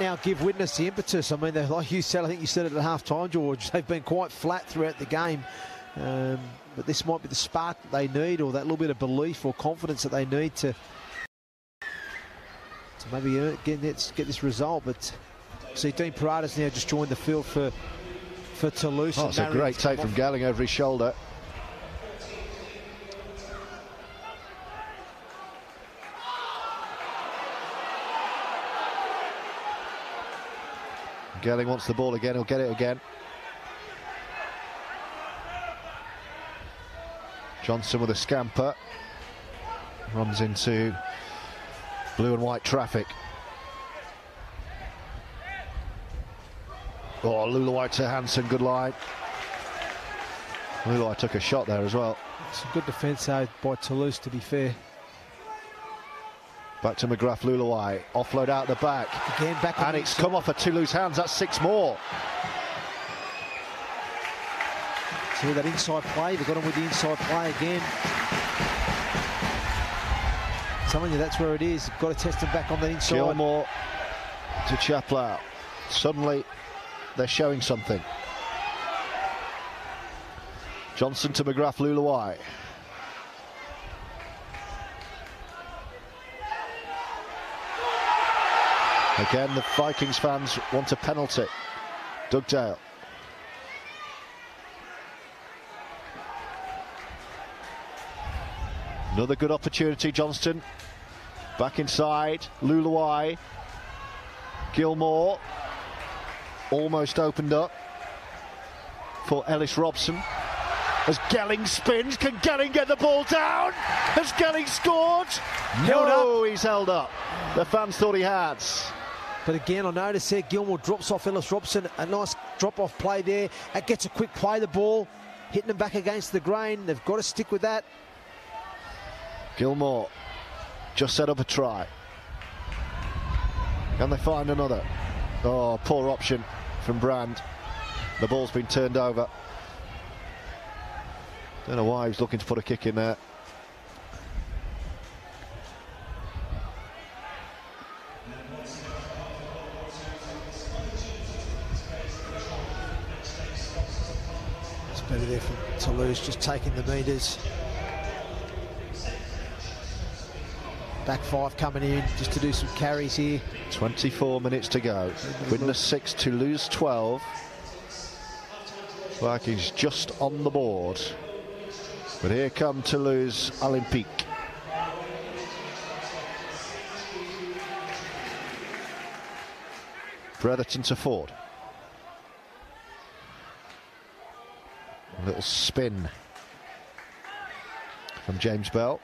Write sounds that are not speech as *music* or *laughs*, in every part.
now give Widnes the impetus. I mean, like you said, I think you said it at half time, George, they've been quite flat throughout the game. Um, but this might be the spark that they need or that little bit of belief or confidence that they need to, to maybe get, this, get this result. But see, Dean Parata's now just joined the field for, for Toulouse. Oh, it's a great take from Gelling over his shoulder. Gelling wants the ball again, he'll get it again. Johnson with a scamper. Runs into blue and white traffic. Oh, Leuluai to Hansen, good line. Leuluai took a shot there as well. A good defence out by Toulouse, to be fair. Back to MacGraff Leuluai. Offload out the back. Again, back and it's come off of Toulouse hands. That's six more. See that inside play. They've got him with the inside play again. I'm telling you, that's where it is. You've got to test him back on the inside. Gilmore to Chapelhow. Suddenly, they're showing something. Johnson to MacGraff Leuluai. Again, the Vikings fans want a penalty. Dugdale. Another good opportunity, Johnston. Back inside, Leuluai. Gilmore. Almost opened up for Ellis Robson. As Gelling spins, can Gelling get the ball down? Has Gelling scored? Held no, up. he's held up. The fans thought he had. But again, I notice there, Gilmore drops off Ellis Robson. A nice drop-off play there. It gets a quick play, the ball. Hitting them back against the grain. They've got to stick with that. Gilmore just set up a try. Can they find another? Oh, poor option from Brand. The ball's been turned over. Don't know why he's looking to put a kick in there. Better there from Toulouse, just taking the metres. Back five coming in just to do some carries here. 24 minutes to go. Widnes 6, Toulouse 12. Vikings just on the board. But here come Toulouse Olympique. Bretherton to Ford. A little spin from James Bell.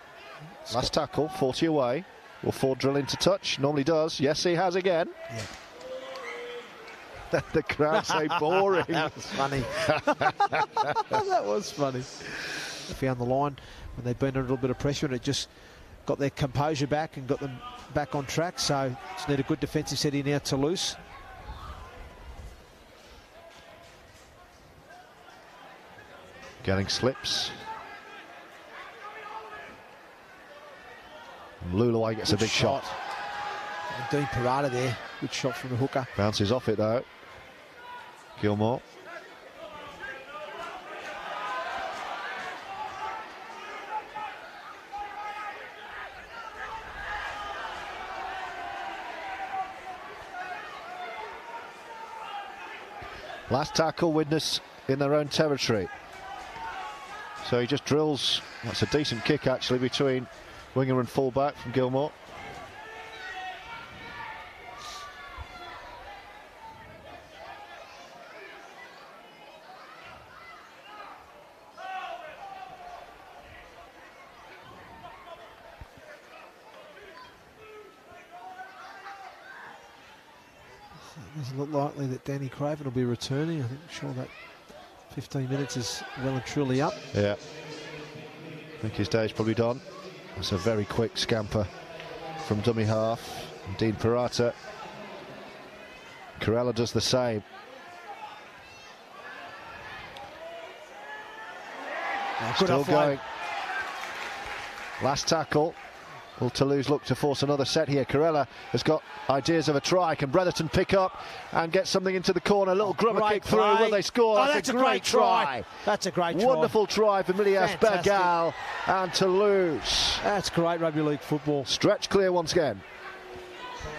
Last tackle, 40 away. Will Ford drill into touch? Normally does. Yes, he has again. Yeah. *laughs* the crowd say *laughs* boring. that was funny. *laughs* that was funny. Found the line when they'd been under a little bit of pressure and it just got their composure back and got them back on track. So just need a good defensive set in now Toulouse. Getting slips. Leuluai gets good a big shot. shot. Dean Parata there. Good shot from the hooker. Bounces off it though. Gilmore. Last tackle Widnes in their own territory. So he just drills. That's a decent kick actually between winger and fullback from Gilmore. It doesn't look likely that Danny Craven will be returning. I think sure that 15 minutes is well and truly up. Yeah. I think his day's probably done. It's a very quick scamper from dummy half. Dean Parata. Kheirallah does the same. Oh, Still going. Last tackle. Will Toulouse look to force another set here? Kheirallah has got ideas of a try. Can Bretherton pick up and get something into the corner? A little grubber kick through. Will they score? Oh, that's, that's a great, great try. That's a great try. Wonderful try for Milias. Bergal and Toulouse. That's great rugby league football. Stretch clear once again.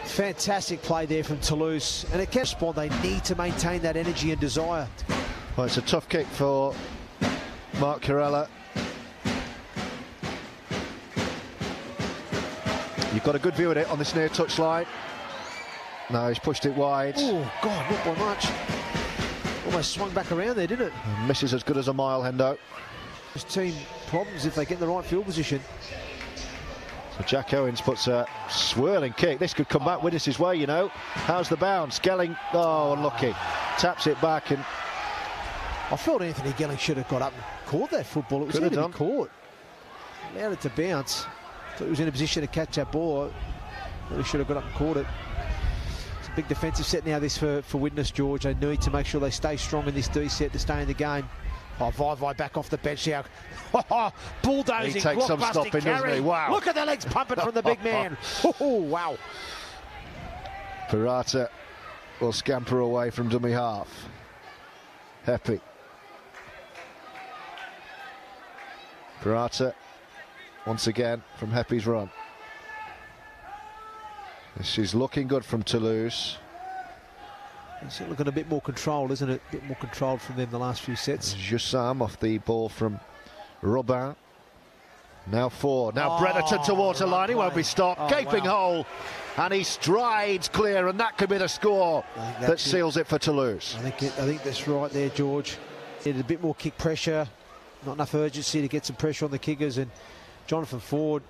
Fantastic play there from Toulouse. And it can respond. They need to maintain that energy and desire. Well, it's a tough kick for Mark Kheirallah. You've got a good view of it on this near touch line. No, he's pushed it wide. Oh, God, not by much. Almost swung back around there, didn't it? And misses as good as a mile, Hendo. This team problems if they get in the right field position. So Jack Owens puts a swirling kick. This could come back Widnes's way, you know. How's the bounce? Gelling, oh, unlucky. Taps it back and I felt Anthony Gelling should have got up and caught that football. It was Could have done. caught. Allowed it to bounce. Thought he was in a position to catch that ball. Really should have got up and caught it. It's a big defensive set now this for, for Widnes, George. They need to make sure they stay strong in this D set to stay in the game. Oh, Vai Vai back off the bench now. *laughs* Bulldozing, He takes some stopping, doesn't he? Wow. Look at the legs pumping from the big *laughs* man. Oh, wow. Parata will scamper away from dummy half. Hepi. Parata once again from Hepi's run. This is looking good from Toulouse. It's looking a bit more controlled, isn't it? A bit more controlled from them the last few sets. Jussam off the ball from Robin. Now four. Now Oh, Bretherton towards the line. He won't be stopped. Oh, Gaping wow. hole. And he strides clear, and that could be the score that that's it. seals it for Toulouse. I think it, I think that's right there, George. Needed a bit more kick pressure, not enough urgency to get some pressure on the kickers. And Jonathan Ford,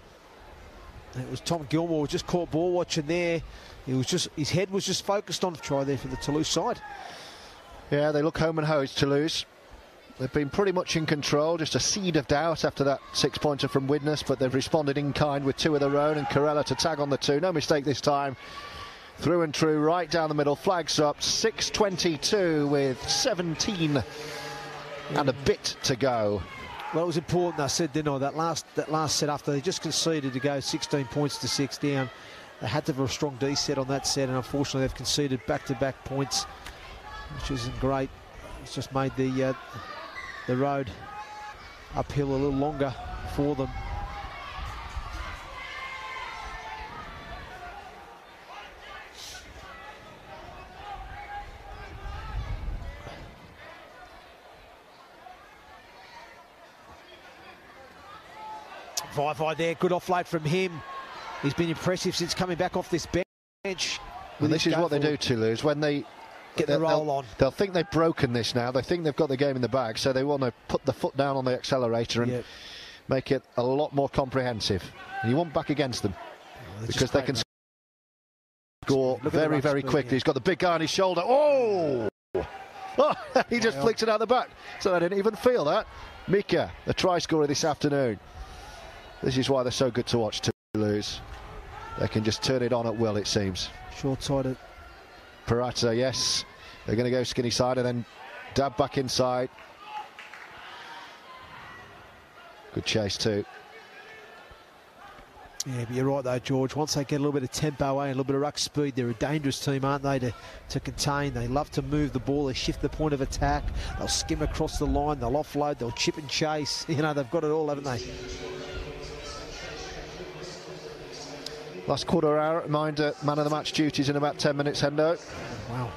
it was Tom Gilmore, just caught ball watching there. He was just his head was just focused on the try there for the Toulouse side. Yeah, they look home and hosed Toulouse. They've been pretty much in control, just a seed of doubt after that six pointer from Widnes, but they've responded in kind with two of their own and Kheirallah to tag on the two. No mistake this time. Through and true, right down the middle, flags up, 6.22 with 17 and a bit to go. Well, it was important. I said, didn't I? That last that last set after they just conceded to go 16 points to six down. They had to have a strong D set on that set, and unfortunately they've conceded back-to-back points, which isn't great. It's just made the uh, the road uphill a little longer for them. Vi Vi there, good offload from him. He's been impressive since coming back off this bench. And this is what they do, forward. Toulouse, when they Get the they'll- roll they'll, on. They'll think they've broken this now. They think they've got the game in the bag, so they want to put the foot down on the accelerator and Yeah. make it a lot more comprehensive. And you want back against them It's because they can mate. score Look very, very quickly. yeah. He's got the big guy on his shoulder. Oh! *laughs* Oh, he just flicked it out the back. So I didn't even feel that. Mika, the try scorer this afternoon. This is why they're so good to watch Toulouse. They can just turn it on at will, it seems. Short-sighted. Parata, yes. They're going to go skinny side and then dab back inside. Good chase too. Yeah, but you're right though, George. Once they get a little bit of tempo eh, and a little bit of ruck speed, they're a dangerous team, aren't they? To, to contain. They love to move the ball. They shift the point of attack. They'll skim across the line. They'll offload. They'll chip and chase. *laughs* You know, they've got it all, haven't they? Last quarter hour, reminder, man of the match duties in about 10 minutes, Hendo. Wow.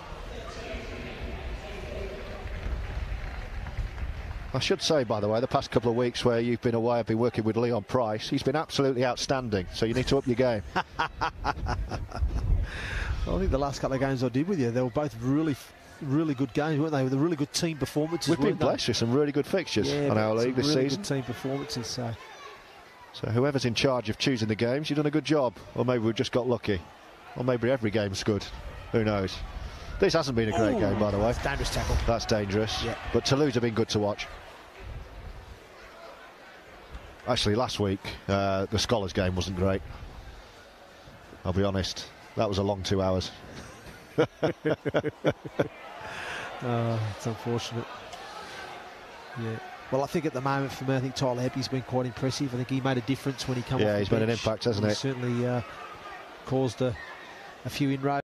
I should say, by the way, the past couple of weeks where you've been away, I've been working with Leon Pryce. He's been absolutely outstanding, so you need to up your game. *laughs* I think the last couple of games I did with you, they were both really, really good games, weren't they? With a really good team performances. We've been they? blessed with some really good fixtures Yeah, on but our league this really season. Good team performances. So So whoever's in charge of choosing the games, you've done a good job. Or maybe we've just got lucky. Or maybe every game's good. Who knows? This hasn't been a great Ooh, game, by the way. that's dangerous tackle. That's dangerous. Yeah. But Toulouse have been good to watch. Actually, last week, uh, the Skolars game wasn't great. I'll be honest. That was a long two hours. Uh, *laughs* it's unfortunate. Yeah. Well, I think at the moment for me, I think Tyla Hepi's been quite impressive. I think he made a difference when he came Yeah, off he's the made an impact, hasn't he? he? Certainly uh, caused a, a few inroads.